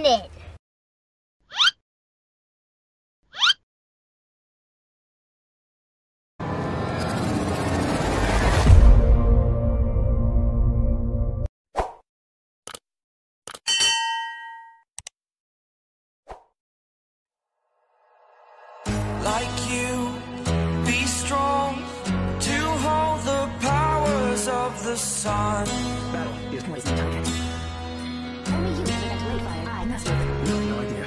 planet. Like you, be strong to hold the powers of the sun. Battle noisy target. I have no idea.